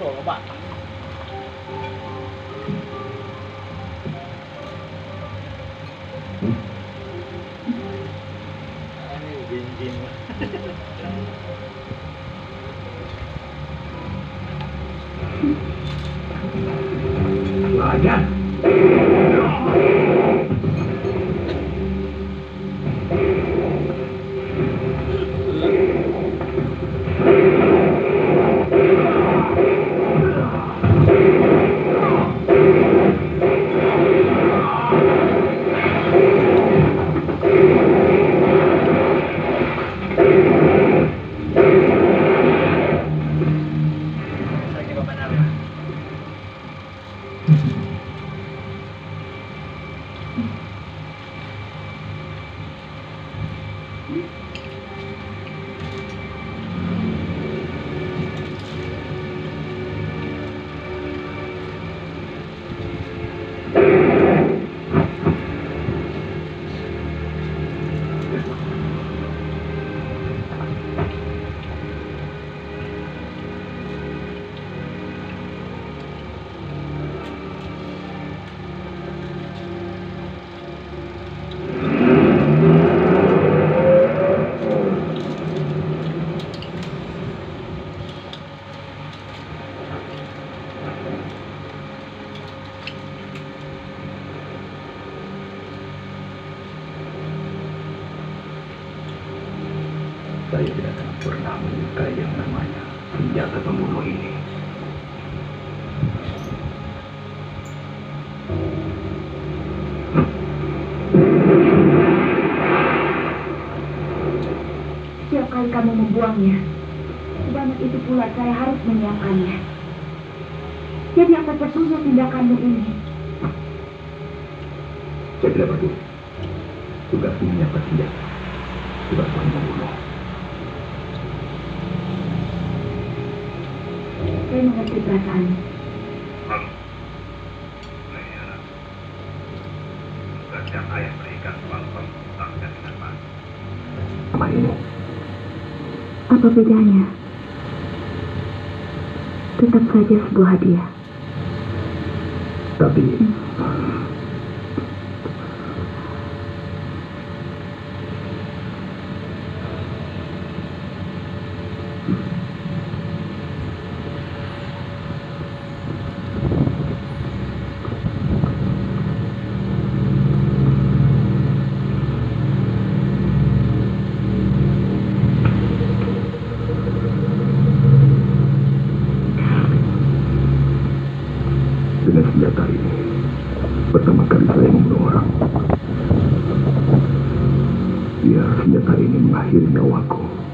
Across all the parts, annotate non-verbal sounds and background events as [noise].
masuk pak ini kamu membuangnya, sebanyak itu pula saya harus menyiapkannya. Jadi apa sebetulnya tindakanmu ini? Saya tidak peduli. Tugasku menyiapkan senjata. Tugasku membunuh. Saya mengerti perasaanmu. Tugas yang ayah berikan selalu kamu utangkan dengan baik. Sama ini, Apa bedanya? Tetap saja sebuah hadiah. tapi dengan 么苦。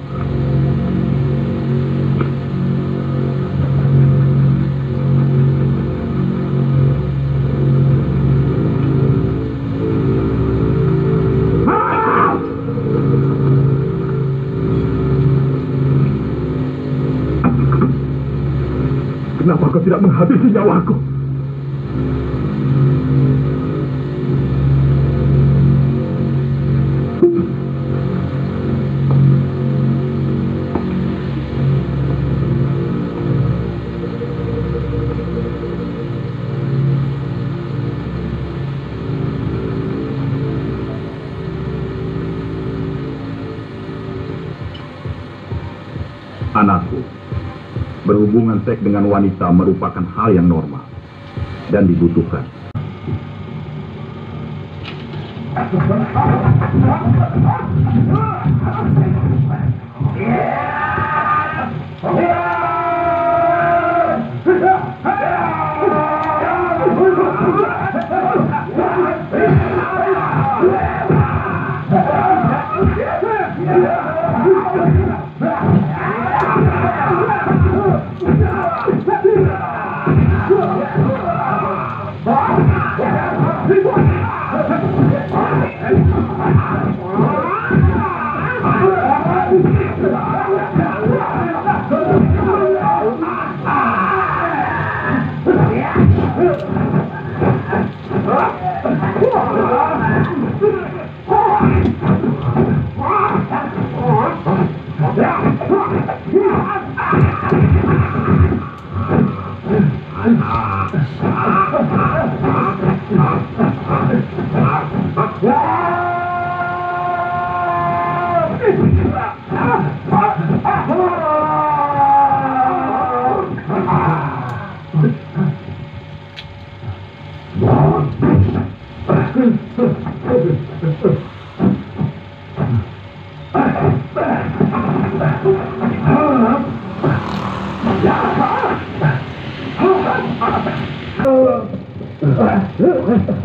hubungan seks dengan wanita merupakan hal yang normal dan dibutuhkan. Yeah! Dari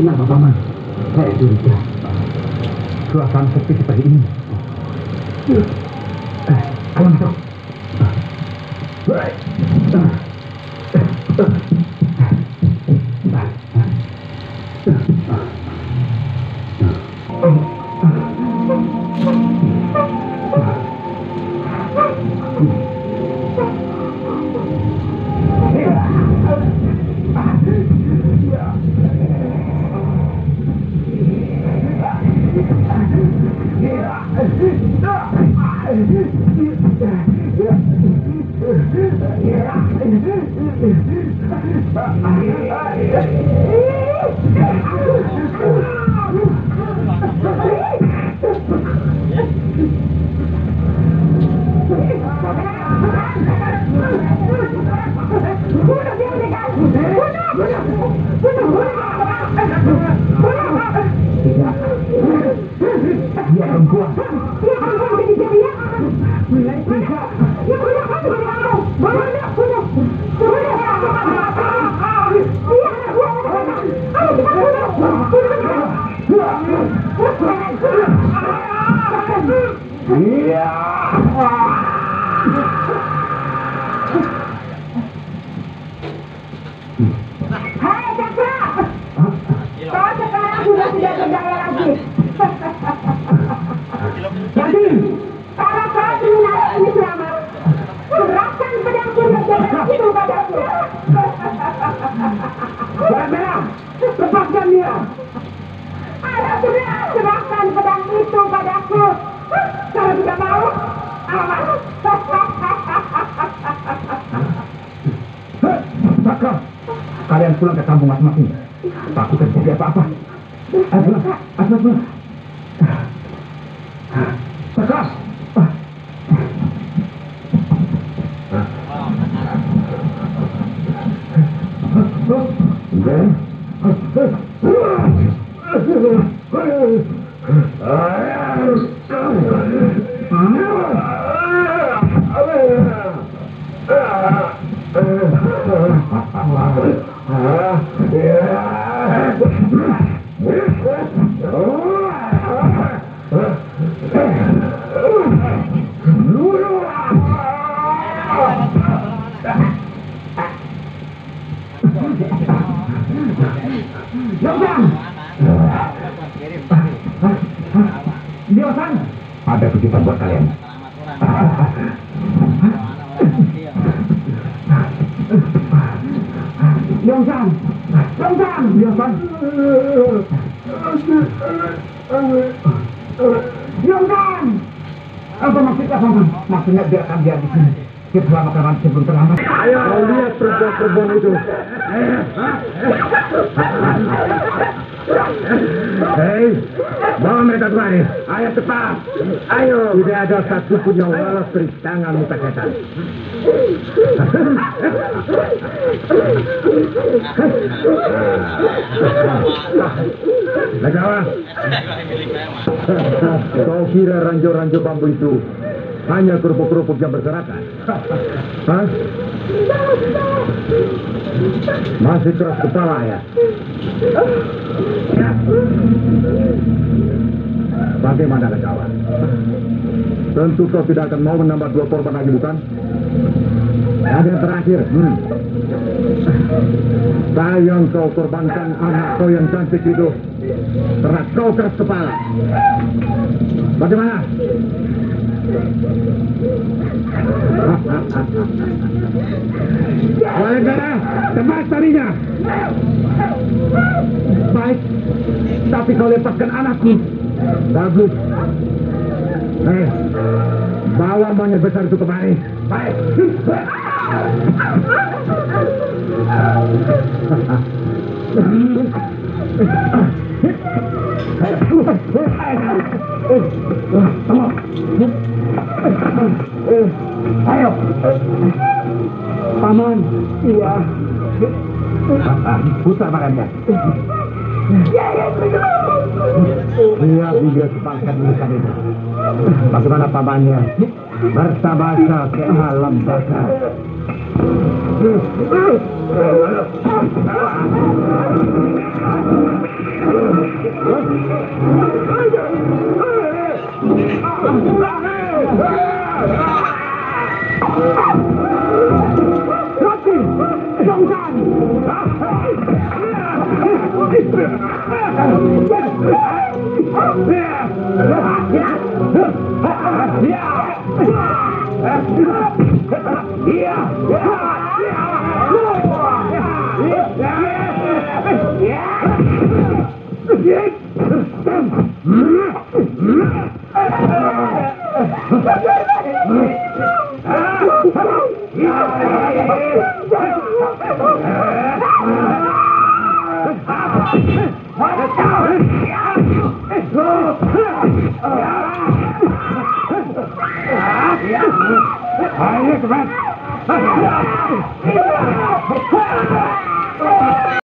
Kenapa paman? Saya curiga. Suasana sepi seperti ini. Eh, ayo masuk. Baik. Dia perempuan. Dia perempuan jadi dia. Dia perempuan. Dia perempuan. Dia perempuan. Dia perempuan. Iya. Hai Cakra, kau sekarang sudah tidak berdaya lagi. Pulang ke kampung masing-masing. Takut terjadi apa-apa. Ayo, ayo. Saka. Diosan. Ada kejutan buat kalian. Yongsan. Yongsan. Yongsan. Apa maksudnya, Paman? Maksudnya biarkan dia di sini. Kita selamatkan orang sebelum terlambat. Ayo, lihat perempuan-perempuan itu. Hei, bawa mereka kemari. Ayo cepat. Ayo. Tidak ada satu pun yang lolos dari tangan muka setan. Legawa. Kau kira ranjau-ranjau bambu itu hanya kerupuk-kerupuk yang berserakan? Hah? Masih keras kepala ya? Ya. Bagaimana kawan? Tentu kau tidak akan mau menambah dua korban lagi bukan? Ada yang terakhir. Hmm. Sayang kau korbankan anak kau yang cantik itu. Karena kau keras kepala. Bagaimana? Walenggara, tebas tarinya. Baik, tapi kau lepaskan anakku. Bagus. Eh, bawa monyet besar itu kemari. Baik. [laughs] [laughs] [laughs] Ayo. Paman. Iya. Putar badannya. Dia juga sepangkat urusan itu. Bagaimana pamannya? Bertabasa ke alam baka. Ah! Ayo cepat.